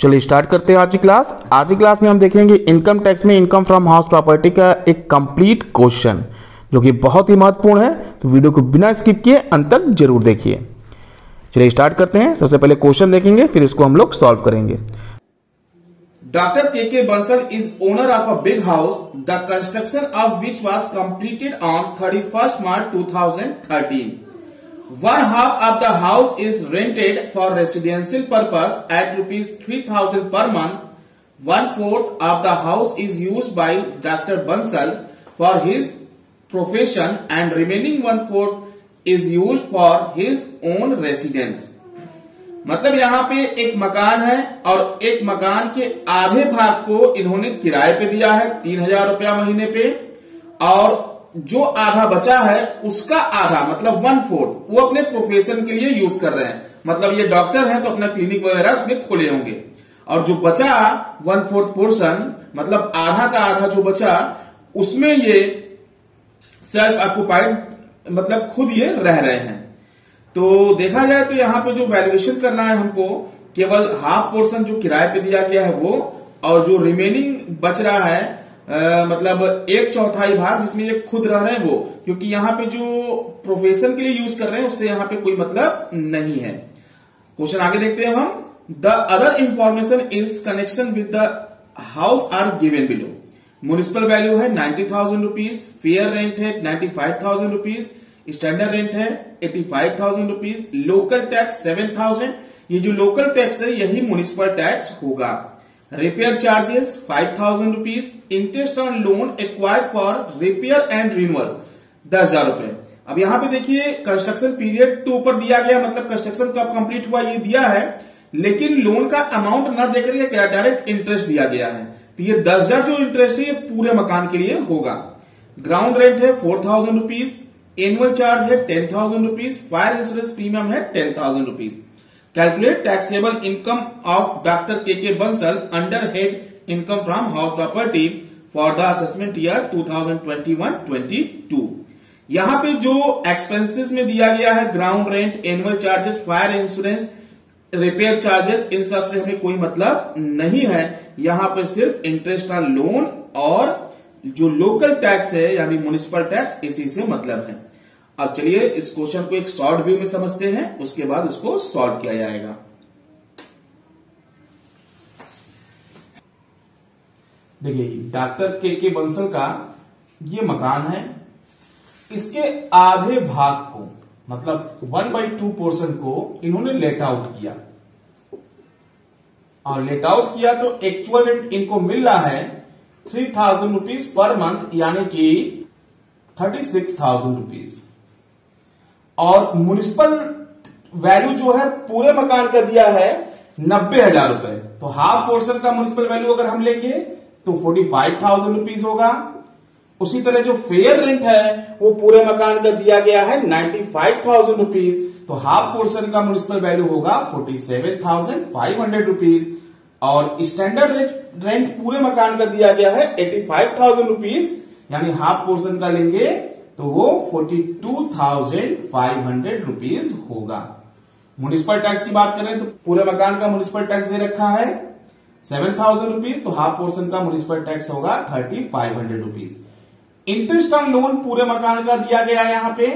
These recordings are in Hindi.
चलिए स्टार्ट करते हैं आज की क्लास आज की क्लास में हम देखेंगे इनकम टैक्स में इनकम फ्रॉम हाउस प्रॉपर्टी का एक कंप्लीट क्वेश्चन जो कि बहुत ही महत्वपूर्ण है तो वीडियो को बिना स्किप किए अंत तक ज़रूर देखिए चलिए स्टार्ट करते हैं सबसे पहले क्वेश्चन देखेंगे फिर इसको हम लोग सॉल्व करेंगे doctor Dr. K.K. Bansal is owner of a big house, the construction of which was completed on 31st March 2013. One half of the house is rented for residential purpose at rupees three thousand per month one fourth of the house is use by doctor Bansal for his profession and remaining one fourth is use for his own residence मतलब यहाँ पे एक मकान है और एक मकान के आधे भाग को इन्होंने किराए पे दिया है, तीन हज़ार रुपया महीने पे। और जो आधा बचा है, उसका आधा मतलब वन फोर्थ वो अपने प्रोफेशन के लिए यूज़ कर रहे हैं। मतलब ये डॉक्टर हैं तो अपना क्लिनिक वगैरह उसमें खोले होंगे। और जो बचा वन फोर्थ पोर्शन मतलब आधा का आधा जो बचा, उसमें ये सेल्फ ऑक्युपाइड मतलब खुद ये रह रहे हैं। तो देखा जाए तो यहाँ पे जो वैल्यूएशन करना है हमको, केवल हाफ़ पोर्शन जो किराए पे दिया गया है वो, और जो रिमेनिंग बच रहा है मतलब एक चौथाई भाग जिसमें ये खुद रह रहे हैं वो, क्योंकि यहाँ पे जो प्रोफेशन के लिए यूज़ कर रहे हैं, उससे यहाँ पे कोई मतलब नहीं है। क्वेश्चन आगे देखते हैं हम। The other information is connection with the house are given below municipal value है ninety thousand rupees fair rent है ninety five thousand rupees standard rent है eighty five thousand rupees local tax seven thousand ये जो लोकल टैक्स है, यही म्यूनिसिपल टैक्स होगा। Repair charges five thousand rupees interest on loan acquired for repair and renewal दस हज़ार रुपए। अब यहाँ पे देखिए कंस्ट्रक्शन पीरियड टू पर दिया गया मतलब कंस्ट्रक्शन कब कंप्लीट हुआ ये दिया है, लेकिन लोन का अमाउंट न देकर क्या डायरेक्ट इंटरेस्ट दिया गया है। तो ये दस हज़ार जो इंटरेस्ट है, ये पूरे मकान के लिए होगा। ग्राउंड रेंट है four thousand rupees annual charge है ten thousand rupees fire insurance premium है ten thousand rupees calculate taxable income of doctor K K Bansal under head income from house property for the assessment year 2021-22 यहाँ पे जो एक्सपेंसेस में दिया गया है ground rent annual charges fire insurance repair charges इन सबसे हमें कोई मतलब नहीं है। यहाँ पे सिर्फ़ इंटरेस्ट ऑन लोन और जो लोकल टैक्स है, यानी म्यूनिसिपल टैक्स इसी से मतलब है। अब चलिए इस क्वेश्चन को एक शॉर्ट व्यू में समझते हैं, उसके बाद उसको सॉल्व किया जाएगा। देखिए, डॉक्टर के के बंसल का ये मकान है। इसके आधे भाग को मतलब वन बाई टू पोर्सन को इन्होंने लेट आउट किया। और लेट आउट किया तो एक्चुअल रेंट इनको मिल रहा है three thousand rupees per month यानी कि थर्टी सिक्स थाउज़ेंड रुपीज़ और म्यूनिसिपल वैल्यू जो है पूरे मकान का दिया है नब्बे हज़ार रुपए। तो हाफ़ पोर्शन का म्यूनिसिपल वैल्यू अगर हम लेंगे तो फोर्टी फाइव थाउज़ेंड रुपीज़ होगा। उसी तरह जो फेयर रेंट है, वो पूरे मकान का दिया गया है नाइन्टी फाइव थाउज़ेंड रुपीज़ तो हाफ़ पोर्शन का म्यूनिसिपल वैल्यू होगा forty seven thousand five hundred rupees और स्टैंडर्ड रेंट रेंट पूरे मकान का दिया गया है एटी फाइव थाउज़ेंड रुपीज़ यानी हाफ़ पोर्शन का लेंगे तो वो forty two thousand five hundred rupees होगा। म्यूनिसिपल टैक्स की बात करें तो पूरे मकान का म्यूनिसिपल टैक्स दे रखा है। सेवन थाउज़ेंड रुपीज़ तो हाफ़ पोर्शन का म्यूनिसिपल टैक्स होगा thirty five hundred rupees interest on loan पूरे मकान का दिया गया यहाँ पे,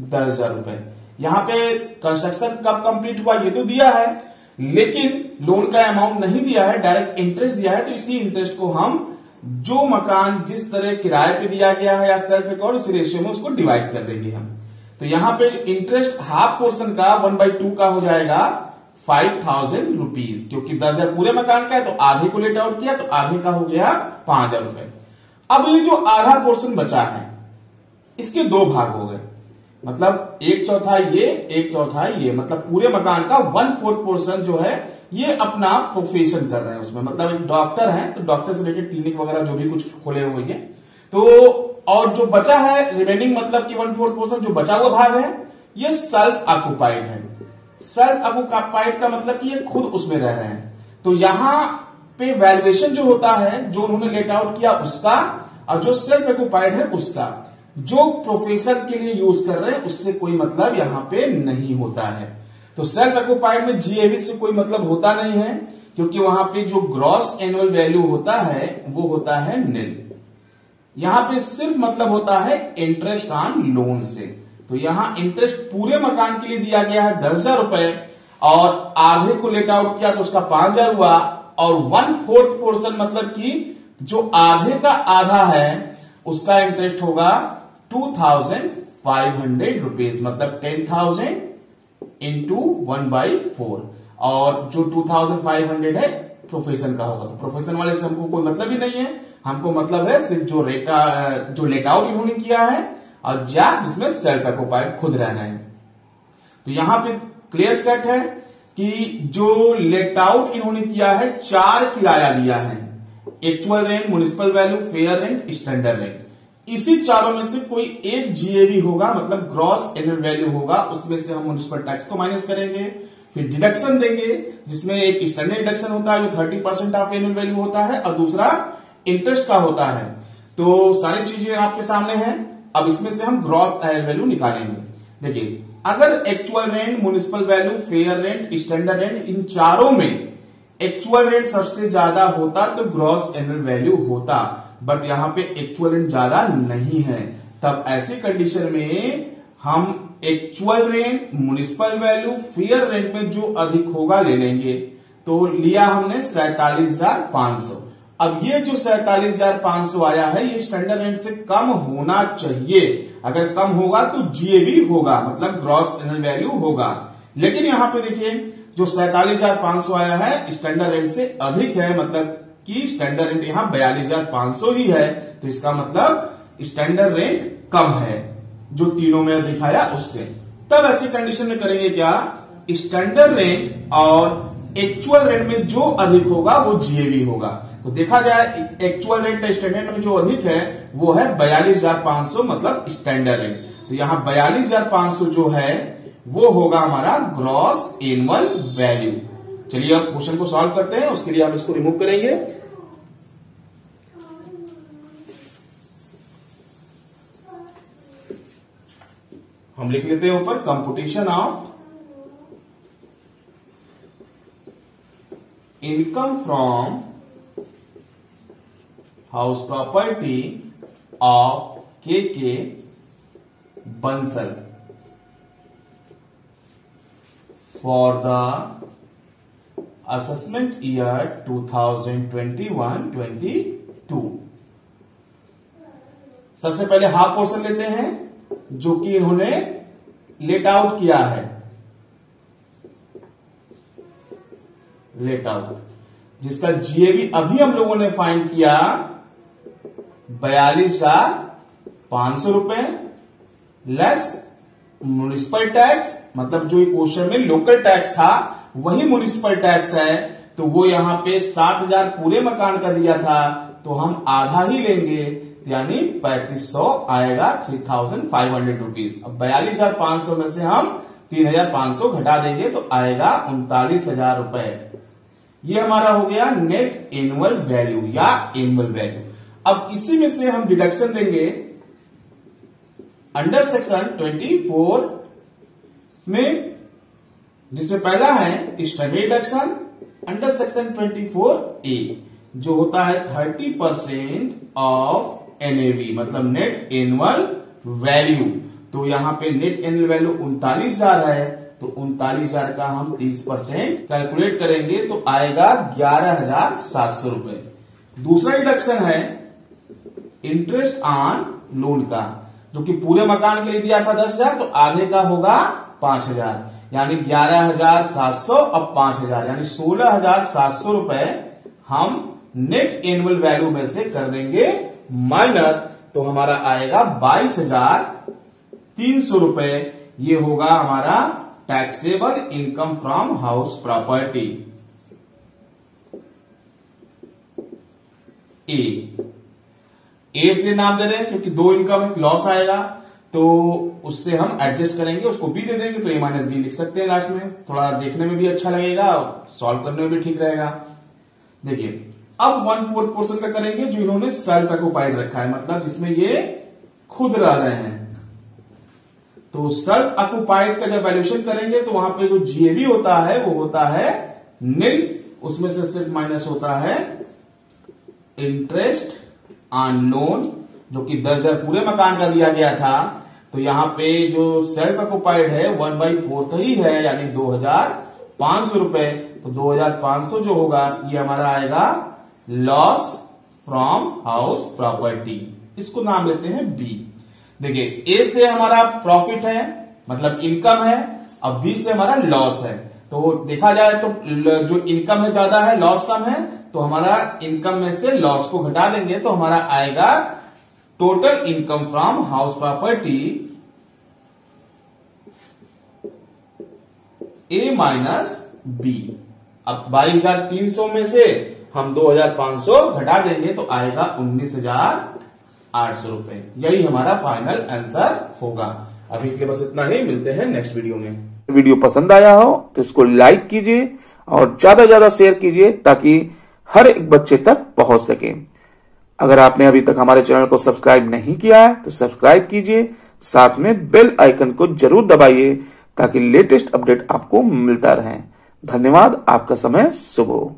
दस हज़ार रुपए। यहाँ पे कंस्ट्रक्शन कब कंप्लीट हुआ ये तो दिया है, लेकिन लोन का अमाउंट नहीं दिया है डायरेक्ट इंटरेस्ट दिया है तो इसी इंटरेस्ट को हम जो मकान जिस तरह किराए पे दिया गया है या सेल्फ रिकॉर्ड उस रेशियो में उसको डिवाइड कर देंगे हम। तो यहाँ पे इंटरेस्ट हाफ़ पोर्शन का वन बाई टू का हो जाएगा फाइव थाउज़ेंड रुपीज़ क्योंकि दस हज़ार पूरे मकान का है तो आधे को लेट आउट किया तो आधे का हो गया पाँच हज़ार रुपए। अब ये जो आधा पोर्शन बचा है, इसके दो भाग हो गए। मतलब एक चौथाई ये, एक चौथाई ये मतलब पूरे मकान का वन फोर्थ पोर्शन जो है ये अपना प्रोफेशन कर रहे हैं उसमें। मतलब एक डॉक्टर है तो डॉक्टर से रिलेटेड क्लिनिक वगैरह जो भी कुछ खोले हुए हैं। तो और जो बचा है रिमेनिंग मतलब कि वन फोर्थ पोर्शन जो बचा हुआ भाग है, ये सेल्फ ऑक्युपाइड है। सेल्फ ऑक्युपाइड का मतलब कि ये खुद उसमें रह रहे हैं। तो यहाँ पे वैल्यूएशन जो होता है, जो उन्होंने लेट आउट किया उसका, और जो सेल्फ ऑक्युपाइड है उसका, जो प्रोफेशन के लिए यूज़ कर रहे हैं, उससे कोई मतलब यहाँ पे नहीं होता है। तो सेल्फ ऑक्युपाइड में जीएवी से कोई मतलब होता नहीं है, क्योंकि वहाँ पे जो ग्रॉस एनुअल वैल्यू होता है, वो होता है निल यहाँ पे सिर्फ़ मतलब होता है इंटरेस्ट ऑन लोन से. तो यहाँ इंटरेस्ट पूरे मकान के लिए दिया गया है दस हज़ार रुपए, और आधे को लेट आउट किया तो उसका पाँच हज़ार हुआ, और वन फोर्थ पोर्शन मतलब कि जो आधे का आधा है, उसका इंटरेस्ट होगा two thousand five hundred rupees मतलब ten thousand into one by four और जो टू थाउज़ेंड फाइव हंड्रेड है प्रोफेशन का होगा। तो प्रोफेशन वाले से हमको कोई मतलब ही नहीं है। हमको मतलब है सिर्फ़ जो रेटा जो लेट आउट इन्होंने किया है और या जिसमें सेल्फ ऑक्युपाइड खुद रहना है। तो यहाँ पे क्लियर कट है कि जो लेट आउट इन्होंने किया है, चार किराया लिया है। Actual rent municipal value fair rent standard rent इसी चारों में से कोई एक जीएवी होगा मतलब ग्रॉस एनुअल वैल्यू होगा, उसमें से हम म्यूनिसिपल टैक्स को माइनस करेंगे, फिर डिडक्शन देंगे, जिसमें एक स्टैंडर्ड डिडक्शन होता है, जो thirty percent of annual value होता है, और दूसरा इंटरेस्ट का होता है। तो सारी चीज़ें आपके सामने हैं, अब इसमें से हम ग्रॉस एनुअल वैल्यू निकालेंगे। देखिए, अगर actual rent municipal value fair rent standard rent इन चारों में एक्चुअल रेंट सबसे ज़्यादा होता तो ग्रॉस एनुअल वैल्यू होता। बट यहाँ पे एक्चुअल ज़्यादा नहीं है। तब ऐसी कंडीशन में हम actual rent municipal value fair rent में जो अधिक होगा ले लेंगे। तो लिया हमने सैतालीस हज़ार पाँच सौ। अब ये जो सैतालीस हज़ार पाँच सौ आया है, ये स्टैंडर्ड रेंट से कम होना चाहिए। अगर कम होगा तो जीएबी होगा मतलब ग्रॉस एनुअल वैल्यू होगा। लेकिन यहाँ पे देखिए, जो सैतालीस हज़ार पाँच सौ आया है स्टैंडर्ड रेंट से अधिक है मतलब कि स्टैंडर्ड रेंट यहाँ बयालीस हज़ार पाँच सौ ही है तो इसका मतलब स्टैंडर्ड रेंट कम है, जो तीनों में दिखाया उससे। तब ऐसी कंडीशन में करेंगे क्या? स्टैंडर्ड रेंट और एक्चुअल रेंट में जो अधिक होगा, वो जीएबी होगा। तो देखा जाए एक्चुअल रेट स्टैंडर्ड में जो अधिक है, वो है बयालीस हज़ार पाँच सौ मतलब स्टैंडर्ड रेट तो यहाँ बयालीस हज़ार पाँच सौ जो है, वो होगा हमारा ग्रॉस एनुअल वैल्यू चलिए अब क्वेश्चन को सॉल्व करते हैं, उसके लिए हम इसको रिमूव करेंगे। हम लिख लेते हैं ऊपर computation of income from house property of K K Bansal for the assessment year 2021-22 सबसे पहले हाफ़ पोर्शन लेते हैं, जो कि इन्होंने लेट आउट किया है। लेट आउट जिसका जीएबी अभी हम लोगों ने फाइंड किया बयालीस हज़ार पाँच सौ रुपए लेस म्यूनिसिपल टैक्स मतलब जो क्वेश्चन में लोकल टैक्स था वही म्यूनिसिपल टैक्स है तो वो यहाँ पे सात हज़ार पूरे मकान का दिया था तो हम आधा ही लेंगे। यानी पैंतीस सौ आएगा three thousand five hundred rupees अब बयालीस हज़ार पाँच सौ में से हम तीन हज़ार पाँच सौ घटा देंगे तो आएगा उनतालीस हज़ार रुपए। ये हमारा हो गया नेट एनुअल वैल्यू या एनुअल वैल्यू अब इसी में से हम डिडक्शन देंगे। अंडर सेक्शन 24 में जिसमें पहला है डिडक्शन अंडर सेक्शन 24 ए, जो होता है 30 percent of N A V मतलब नेट एनुअल वैल्यू तो यहाँ पे नेट एनुअल वैल्यू उनतालीस हज़ार है तो उनतालीस हज़ार का हम 30 परसेंट कैलकुलेट करेंगे तो आएगा ग्यारह हज़ार सात सौ रुपए। दूसरा डिडक्शन है इंटरेस्ट ऑन लोन का, जो कि पूरे मकान के लिए दिया था दस हज़ार तो आधे का होगा पाँच हज़ार। यानी ग्यारह हज़ार सात सौ अब पाँच हज़ार, यानी सोलह हज़ार सात सौ रुपए हम नेट एनुअल वैल्यू में से कर देंगे माइनस तो हमारा आएगा बाईस हज़ार तीन सौ रुपए। ये होगा हमारा taxable income from house property A A इसलिए नाम दे रहे हैं क्योंकि दो इनकम एक लॉस आएगा। तो उससे हम एडजस्ट करेंगे, उसको बी दे देंगे तो ए माइनस बी लिख सकते हैं लास्ट में। थोड़ा देखने में भी अच्छा लगेगा सॉल्व करने में भी ठीक रहेगा। देखिए, अब वन फोर्थ पोर्सन का करेंगे जो इन्होंने सेल्फ ऑक्युपाइड रखा है मतलब जिसमें ये खुद रह रहे हैं। तो सेल्फ ऑक्युपाइड का जब वैल्यूशन करेंगे तो वहाँ पे जो जीएबी होता है, वो होता है निल उसमें से सिर्फ़ माइनस होता है इंटरेस्ट ऑन लोन जो कि दस हज़ार पूरे मकान का दिया गया था। तो यहाँ पे जो सेल्फ ऑक्युपाइड है वन बाई फोर्थ ही है, यानी दो हज़ार पाँच सौ रुपए। तो दो हज़ार पाँच सौ जो होगा, ये हमारा आएगा लॉस फ्रॉम हाउस प्रॉपर्टी इसको नाम लेते हैं बी देखिए ए से हमारा प्रॉफिट है मतलब इनकम है अब बी से हमारा लॉस है। तो देखा जाए तो जो इनकम है, ज़्यादा है लॉस कम है तो हमारा इनकम में से लॉस को घटा देंगे तो हमारा आएगा total income from house property A minus B अब बाईस हज़ार तीन सौ में से हम दो हज़ार पाँच सौ घटा देंगे तो आएगा उन्नीस हज़ार आठ सौ रुपए। यही हमारा फाइनल आंसर होगा। अभी के लिए बस इतना ही। मिलते हैं नेक्स्ट वीडियो में। वीडियो पसंद आया हो तो इसको लाइक कीजिए और ज़्यादा ज़्यादा शेयर कीजिए ताकि हर एक बच्चे तक पहुँच सके। अगर आपने अभी तक हमारे चैनल को सब्सक्राइब नहीं किया है तो सब्सक्राइब कीजिए, साथ में बेल आइकन को ज़रूर दबाइए, ताकि लेटेस्ट अपडेट आपको मिलता रहे। धन्यवाद, आपका समय सुबह